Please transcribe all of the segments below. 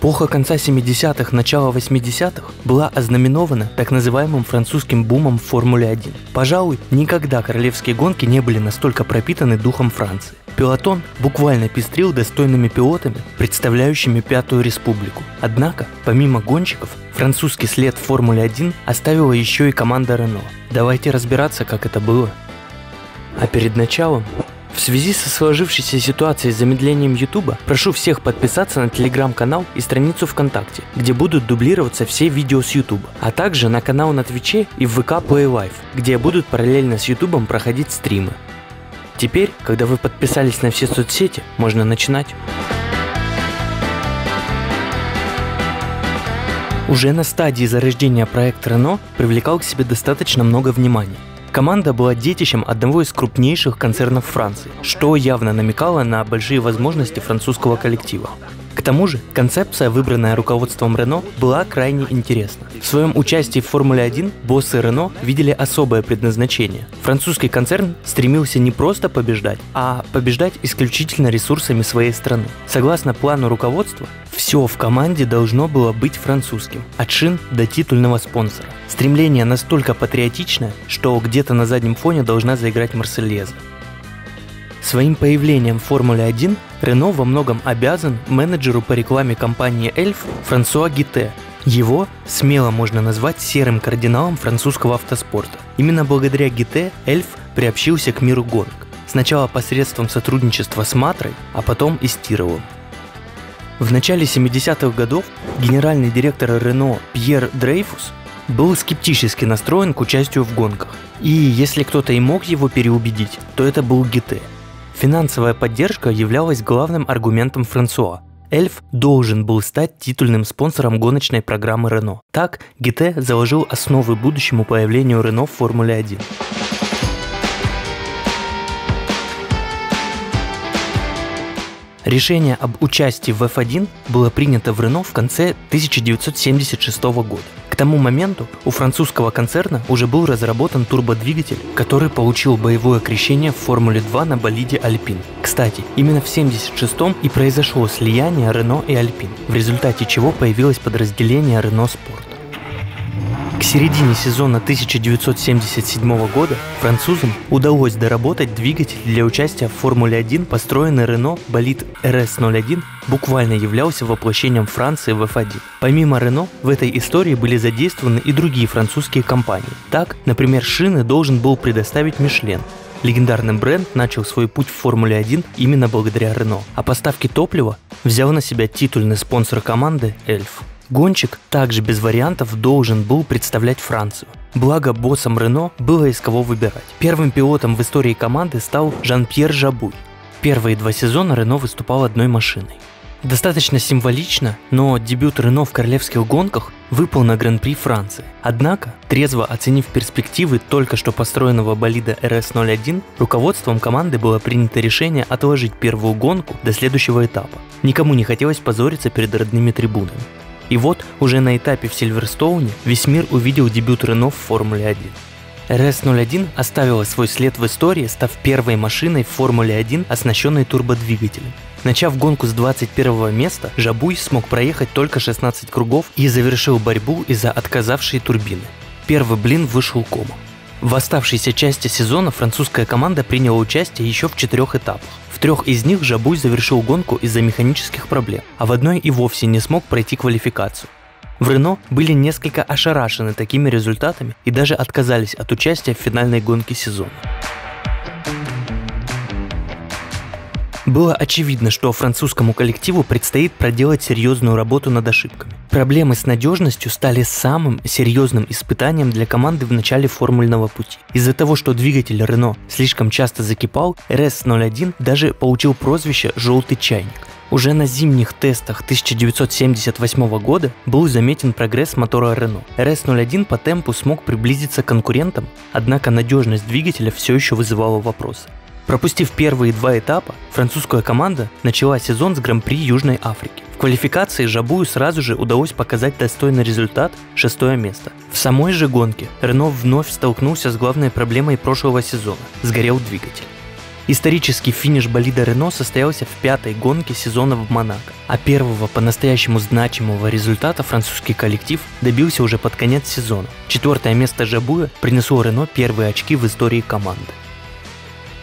Эпоха конца 70-х, начала 80-х была ознаменована так называемым французским бумом в Формуле 1. Пожалуй, никогда королевские гонки не были настолько пропитаны духом Франции. Пилотон буквально пестрил достойными пилотами, представляющими Пятую Республику. Однако, помимо гонщиков, французский след в Формуле 1 оставила еще и команда Рено. Давайте разбираться, как это было. А перед началом в связи со сложившейся ситуацией с замедлением YouTube, прошу всех подписаться на телеграм-канал и страницу ВКонтакте, где будут дублироваться все видео с YouTube, а также на канал на Твиче и в ВК Play Life, где будут параллельно с YouTube проходить стримы. Теперь, когда вы подписались на все соцсети, можно начинать. Уже на стадии зарождения проект Renault привлекал к себе достаточно много внимания. Команда была детищем одного из крупнейших концернов Франции, что явно намекало на большие возможности французского коллектива. К тому же, концепция, выбранная руководством Рено, была крайне интересна. В своем участии в Формуле 1 боссы Рено видели особое предназначение. Французский концерн стремился не просто побеждать, а побеждать исключительно ресурсами своей страны. Согласно плану руководства, все в команде должно было быть французским, от шин до титульного спонсора. Стремление настолько патриотичное, что где-то на заднем фоне должна заиграть Марсельеза. Своим появлением в Формуле 1 Рено во многом обязан менеджеру по рекламе компании Эльф Франсуа Гите. Его смело можно назвать серым кардиналом французского автоспорта. Именно благодаря Гите Эльф приобщился к миру гонок. Сначала посредством сотрудничества с Матрой, а потом и с Тировым. В начале 70-х годов генеральный директор Рено Пьер Дрейфус был скептически настроен к участию в гонках. И если кто-то и мог его переубедить, то это был Гите – Финансовая поддержка являлась главным аргументом Франсуа. Эльф должен был стать титульным спонсором гоночной программы Рено. Так, Гите заложил основы будущему появлению Рено в Формуле 1. Решение об участии в F1 было принято в Рено в конце 1976 года тому моменту у французского концерна уже был разработан турбодвигатель, который получил боевое крещение в Формуле 2 на болиде Alpine. Кстати, именно в 1976-м и произошло слияние Renault и Alpine, в результате чего появилось подразделение Renault Sport. К середине сезона 1977 года французам удалось доработать двигатель для участия в Формуле 1, построенный Renault болид RS01 буквально являлся воплощением Франции в F1. Помимо Renault, в этой истории были задействованы и другие французские компании. Так, например, шины должен был предоставить Мишлен, Легендарный бренд начал свой путь в Формуле 1 именно благодаря Renault, а поставки топлива взял на себя титульный спонсор команды Эльф. Гонщик также без вариантов должен был представлять Францию. Благо боссом Рено было из кого выбирать. Первым пилотом в истории команды стал Жан-Пьер Жабуй. Первые два сезона Рено выступал одной машиной. Достаточно символично, но дебют Рено в королевских гонках выпал на Гран-при Франции. Однако, трезво оценив перспективы только что построенного болида RS01, руководством команды было принято решение отложить первую гонку до следующего этапа. Никому не хотелось позориться перед родными трибунами. И вот уже на этапе в Сильверстоуне весь мир увидел дебют Рено в Формуле 1. RS-01 оставила свой след в истории, став первой машиной в Формуле 1, оснащенной турбодвигателем. Начав гонку с 21 места, Жабуй смог проехать только 16 кругов и завершил борьбу из-за отказавшей турбины. Первый блин вышел комом. В оставшейся части сезона французская команда приняла участие еще в четырех этапах. Трех из них Жабуй завершил гонку из-за механических проблем, а в одной и вовсе не смог пройти квалификацию. В Рено были несколько ошарашены такими результатами и даже отказались от участия в финальной гонке сезона. Было очевидно, что французскому коллективу предстоит проделать серьезную работу над ошибками. Проблемы с надежностью стали самым серьезным испытанием для команды в начале формульного пути. Из-за того, что двигатель Рено слишком часто закипал, RS-01 даже получил прозвище «желтый чайник». Уже на зимних тестах 1978 года был заметен прогресс мотора Renault. RS-01 по темпу смог приблизиться к конкурентам, однако надежность двигателя все еще вызывала вопросы. Пропустив первые два этапа, французская команда начала сезон с Гран-при Южной Африки. В квалификации Жабую сразу же удалось показать достойный результат – шестое место. В самой же гонке Рено вновь столкнулся с главной проблемой прошлого сезона – сгорел двигатель. Исторический финиш болида Рено состоялся в пятой гонке сезона в Монако, а первого по-настоящему значимого результата французский коллектив добился уже под конец сезона. Четвертое место Жабуя принесло Рено первые очки в истории команды.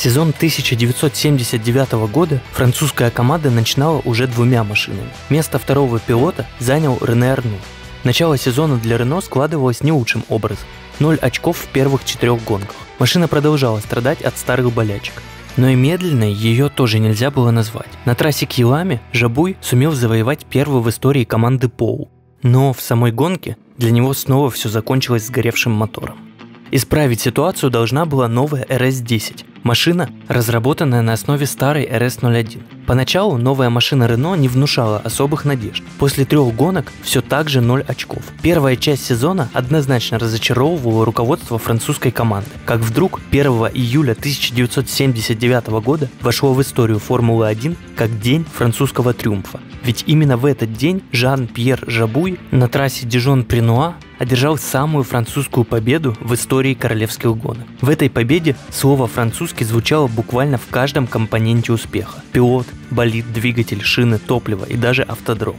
Сезон 1979 года французская команда начинала уже двумя машинами. Место второго пилота занял Рене Арну. Начало сезона для Рено складывалось не лучшим образом. Ноль очков в первых четырех гонках. Машина продолжала страдать от старых болячек. Но и медленной ее тоже нельзя было назвать. На трассе Килами Жабуй сумел завоевать первый в истории команды Поу. Но в самой гонке для него снова все закончилось сгоревшим мотором. Исправить ситуацию должна была новая RS-10, Машина, разработанная на основе старой RS-01. Поначалу новая машина Renault не внушала особых надежд. После трех гонок все так же 0 очков. Первая часть сезона однозначно разочаровывала руководство французской команды, как вдруг 1 июля 1979 года вошло в историю Формулы-1 как день французского триумфа. Ведь именно в этот день Жан-Пьер Жабуй на трассе Дижон-Пренуа одержал самую французскую победу в истории королевских гонок. В этой победе слово «французский» звучало буквально в каждом компоненте успеха. Пилот, болид, двигатель, шины, топливо и даже автодром.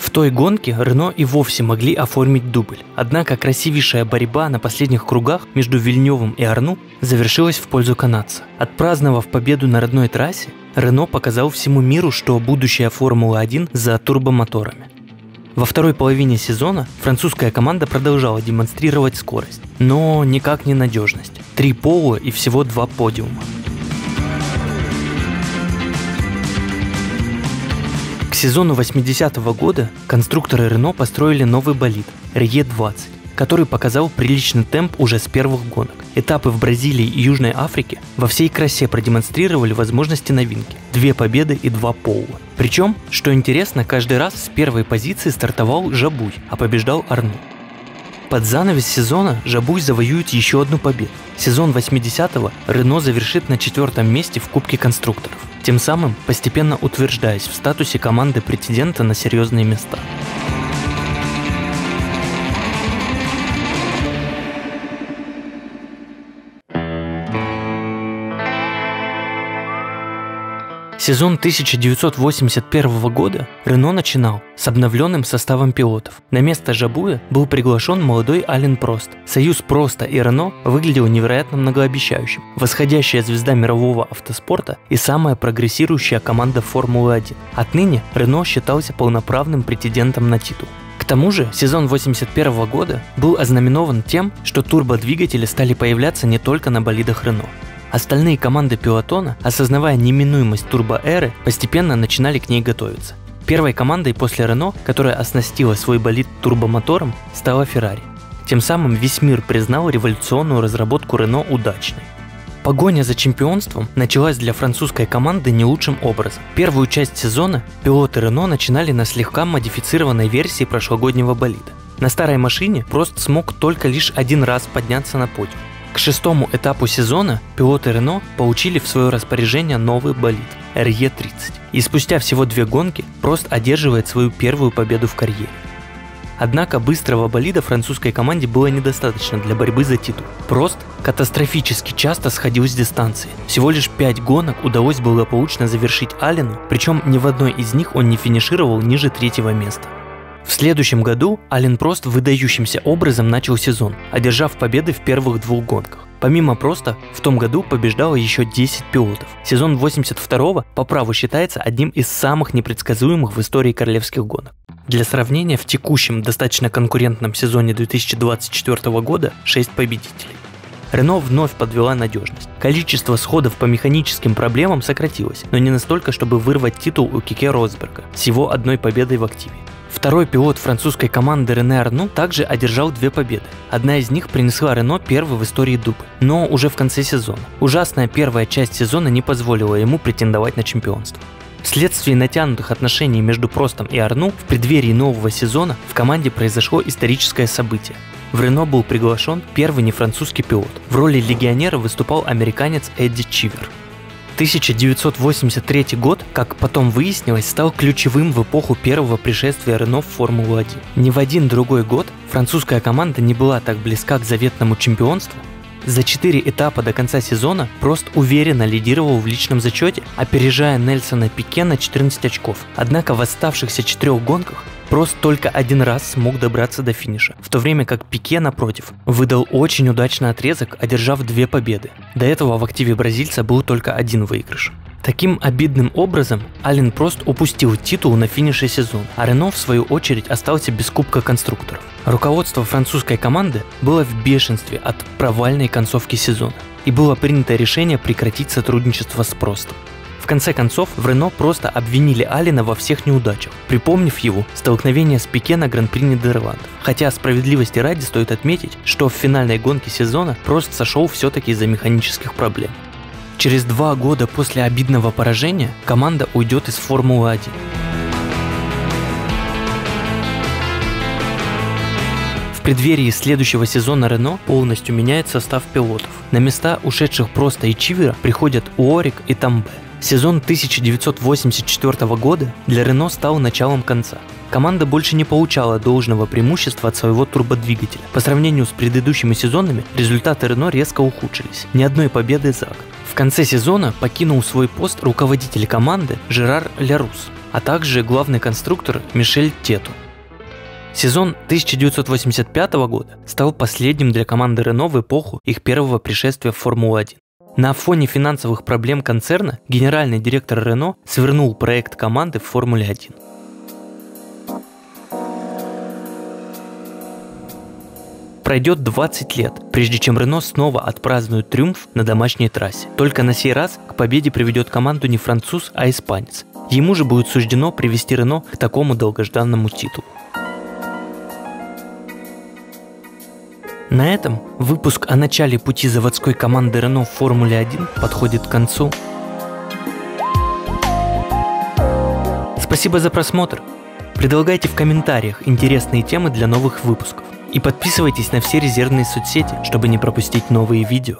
В той гонке Рено и вовсе могли оформить дубль. Однако красивейшая борьба на последних кругах между Вильневым и Арну завершилась в пользу канадца. Отпраздновав победу на родной трассе, Рено показал всему миру, что будущая Формула-1 за турбомоторами. Во второй половине сезона французская команда продолжала демонстрировать скорость, но никак не надежность. Три пола и всего два подиума. Сезону 80-го года конструкторы Renault построили новый болид Рье 20 который показал приличный темп уже с первых гонок. Этапы в Бразилии и Южной Африке во всей красе продемонстрировали возможности новинки. Две победы и два пола. Причем, что интересно, каждый раз с первой позиции стартовал Жабуй, а побеждал Арну. Под занавес сезона Жабуй завоюет еще одну победу. Сезон 80-го Рено завершит на четвертом месте в Кубке конструкторов, тем самым постепенно утверждаясь в статусе команды претендента на серьезные места. Сезон 1981 года Рено начинал с обновленным составом пилотов. На место Жабуя был приглашен молодой Ален Прост. Союз Проста и Рено выглядел невероятно многообещающим. Восходящая звезда мирового автоспорта и самая прогрессирующая команда Формулы-1. Отныне Рено считался полноправным претендентом на титул. К тому же сезон 81 года был ознаменован тем, что турбодвигатели стали появляться не только на болидах Рено. Остальные команды пилотона, осознавая неминуемость турбоэры, постепенно начинали к ней готовиться. Первой командой после Рено, которая оснастила свой болид турбомотором, стала Ferrari. Тем самым весь мир признал революционную разработку Рено удачной. Погоня за чемпионством началась для французской команды не лучшим образом. Первую часть сезона пилоты Рено начинали на слегка модифицированной версии прошлогоднего болида. На старой машине Прост смог только лишь один раз подняться на подиум. К шестому этапу сезона пилоты Рено получили в свое распоряжение новый болид RE30. И спустя всего две гонки Прост одерживает свою первую победу в карьере. Однако быстрого болида французской команде было недостаточно для борьбы за титул. Прост катастрофически часто сходил с дистанции. Всего лишь 5 гонок удалось благополучно завершить Аллену, причем ни в одной из них он не финишировал ниже третьего места. В следующем году Ален Прост выдающимся образом начал сезон, одержав победы в первых двух гонках. Помимо Проста, в том году побеждало еще 10 пилотов. Сезон 82-го по праву считается одним из самых непредсказуемых в истории королевских гонок. Для сравнения, в текущем достаточно конкурентном сезоне 2024 года 6 победителей. Рено вновь подвела надежность. Количество сходов по механическим проблемам сократилось, но не настолько, чтобы вырвать титул у Кике Росберга, всего одной победой в активе. Второй пилот французской команды Рене Арну также одержал две победы. Одна из них принесла Рено первый в истории дубль, но уже в конце сезона. Ужасная первая часть сезона не позволила ему претендовать на чемпионство. Вследствие натянутых отношений между Простом и Арну в преддверии нового сезона в команде произошло историческое событие. В Рено был приглашен первый нефранцузский пилот. В роли легионера выступал американец Эдди Чивер. 1983 год, как потом выяснилось, стал ключевым в эпоху первого пришествия Рено в Формулу-1. Ни в один другой год французская команда не была так близка к заветному чемпионству, За четыре этапа до конца сезона Прост уверенно лидировал в личном зачете, опережая Нельсона Пике на 14 очков. Однако в оставшихся четырех гонках Прост только один раз смог добраться до финиша, в то время как Пике, напротив, выдал очень удачный отрезок, одержав две победы. До этого в активе бразильца был только один выигрыш. Таким обидным образом Ален Прост упустил титул на финише сезона, а Рено в свою очередь остался без Кубка конструкторов. Руководство французской команды было в бешенстве от провальной концовки сезона, и было принято решение прекратить сотрудничество с Простом. В конце концов, в Рено просто обвинили Алина во всех неудачах, припомнив его столкновение с Пике на Гран-при Нидерландов. Хотя справедливости ради стоит отметить, что в финальной гонке сезона Прост сошел все-таки из-за механических проблем. Через два года после обидного поражения команда уйдет из Формулы-1. В преддверии следующего сезона Рено полностью меняет состав пилотов. На места ушедших Просто и Чивера приходят Уорик и Тамбе. Сезон 1984 года для Рено стал началом конца. Команда больше не получала должного преимущества от своего турбодвигателя. По сравнению с предыдущими сезонами результаты Рено резко ухудшились. Ни одной победы за год. В конце сезона покинул свой пост руководитель команды Жерар Лярус, а также главный конструктор Мишель Тету. Сезон 1985 года стал последним для команды Рено в эпоху их первого пришествия в Формулу-1. На фоне финансовых проблем концерна генеральный директор Рено свернул проект команды в Формуле-1. Пройдет 20 лет, прежде чем Рено снова отпразднует триумф на домашней трассе. Только на сей раз к победе приведет команду не француз, а испанец. Ему же будет суждено привести Рено к такому долгожданному титулу. На этом выпуск о начале пути заводской команды Рено в Формуле 1 подходит к концу. Спасибо за просмотр. Предлагайте в комментариях интересные темы для новых выпусков. И подписывайтесь на все резервные соцсети, чтобы не пропустить новые видео.